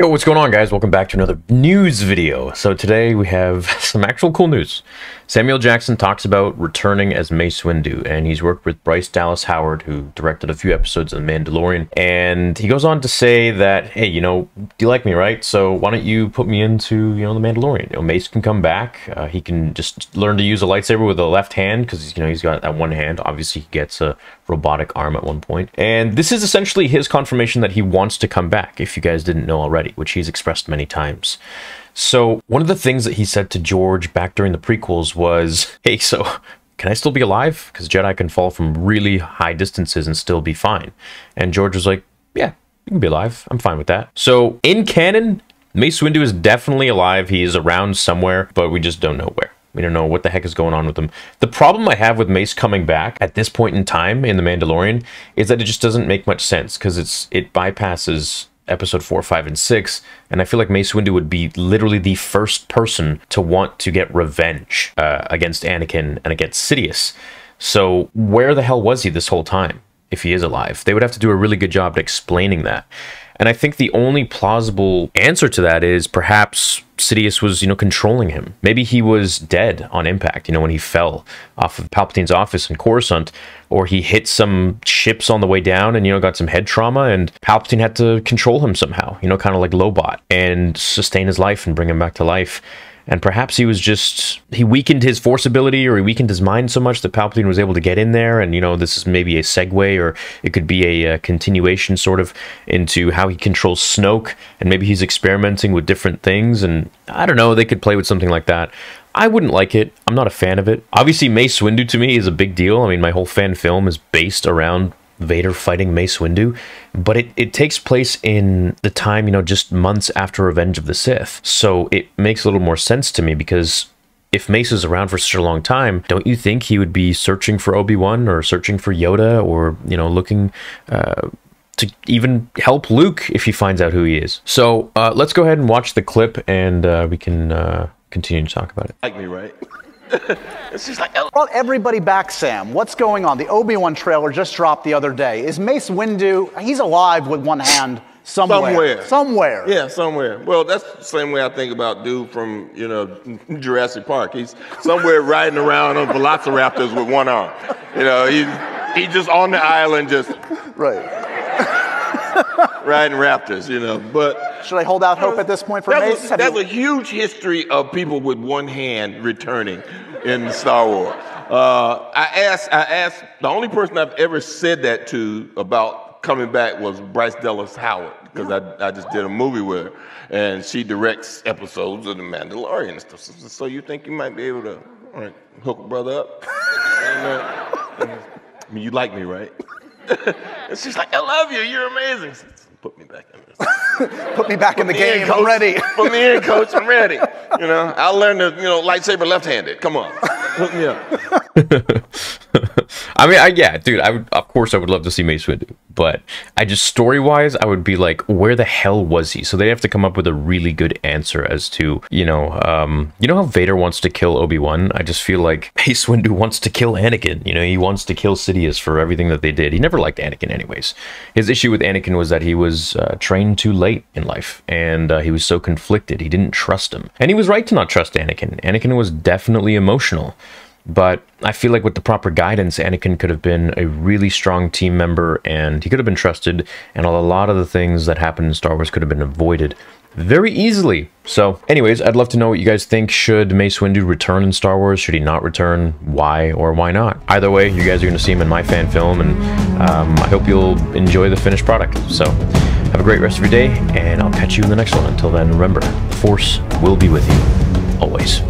Yo, what's going on guys? Welcome back to another news video. So today we have some actual cool news. Samuel Jackson talks about returning as Mace Windu, and he's worked with Bryce Dallas Howard, who directed a few episodes of The Mandalorian. And he goes on to say that, hey, you know, you like me, right? So why don't you put me into, you know, The Mandalorian? You know, Mace can come back. Uh, he can just learn to use a lightsaber with a left hand, because, you know, he's got that one hand. Obviously, he gets a robotic arm at one point. And this is essentially his confirmation that he wants to come back, if you guys didn't know already, which he's expressed many times. So one of the things that he said to George back during the prequels was, hey, so can I still be alive? Because Jedi can fall from really high distances and still be fine. And George was like, yeah, you can be alive. I'm fine with that. So in canon, Mace Windu is definitely alive. He is around somewhere, but we just don't know where. We don't know what the heck is going on with him. The problem I have with Mace coming back at this point in time in The Mandalorian is that it just doesn't make much sense because it's it bypasses episode 4, 5, and 6. And I feel like Mace Windu would be literally the first person to want to get revenge uh, against Anakin and against Sidious. So where the hell was he this whole time, if he is alive? They would have to do a really good job at explaining that. And I think the only plausible answer to that is perhaps Sidious was, you know, controlling him. Maybe he was dead on impact, you know, when he fell off of Palpatine's office in Coruscant, or he hit some ships on the way down and, you know, got some head trauma, and Palpatine had to control him somehow, you know, kind of like Lobot, and sustain his life and bring him back to life. And perhaps he was just, he weakened his force ability or he weakened his mind so much that Palpatine was able to get in there. And, you know, this is maybe a segue or it could be a, a continuation sort of into how he controls Snoke. And maybe he's experimenting with different things. And I don't know, they could play with something like that. I wouldn't like it. I'm not a fan of it. Obviously, Mace Windu to me is a big deal. I mean, my whole fan film is based around Vader fighting Mace Windu, but it, it takes place in the time, you know, just months after Revenge of the Sith. So it makes a little more sense to me because if Mace is around for such a long time, don't you think he would be searching for Obi-Wan or searching for Yoda or, you know, looking uh, to even help Luke if he finds out who he is? So uh, let's go ahead and watch the clip and uh, we can uh, continue to talk about it. Like me, right? it's just like oh. brought everybody back, Sam. What's going on? The Obi-Wan trailer just dropped the other day. Is Mace Windu? He's alive with one hand somewhere. Somewhere. Somewhere. Yeah, somewhere. Well, that's the same way I think about dude from you know Jurassic Park. He's somewhere riding around on velociraptors with one arm. You know, he's he's just on the island, just right. riding raptors. You know, but. Should I hold out hope at this point for that's Mace? A, that's you... a huge history of people with one hand returning in Star Wars. Uh, I asked, I asked, the only person I've ever said that to about coming back was Bryce Dallas Howard, because I, I just did a movie with her, and she directs episodes of The Mandalorian and stuff. So, so you think you might be able to right, hook a brother up? I mean, you like me, right? and she's like, I love you, you're amazing. Put me back in this. Put me back Put in the me game. In, I'm ready. Put me in, coach. I'm ready. You know, I'll learn to, you know, lightsaber left-handed. Come on. Hook me up. I mean, I, yeah, dude. I would, of course, I would love to see Mace Windu, but I just story-wise, I would be like, where the hell was he? So they have to come up with a really good answer as to, you know, um, you know how Vader wants to kill Obi Wan. I just feel like Mace Windu wants to kill Anakin. You know, he wants to kill Sidious for everything that they did. He never liked Anakin, anyways. His issue with Anakin was that he was uh, trained too late in life, and uh, he was so conflicted. He didn't trust him, and he was right to not trust Anakin. Anakin was definitely emotional. But I feel like with the proper guidance, Anakin could have been a really strong team member and he could have been trusted, and a lot of the things that happened in Star Wars could have been avoided very easily. So, anyways, I'd love to know what you guys think. Should Mace Windu return in Star Wars? Should he not return? Why or why not? Either way, you guys are going to see him in my fan film, and um, I hope you'll enjoy the finished product. So, have a great rest of your day, and I'll catch you in the next one. Until then, remember, the Force will be with you always.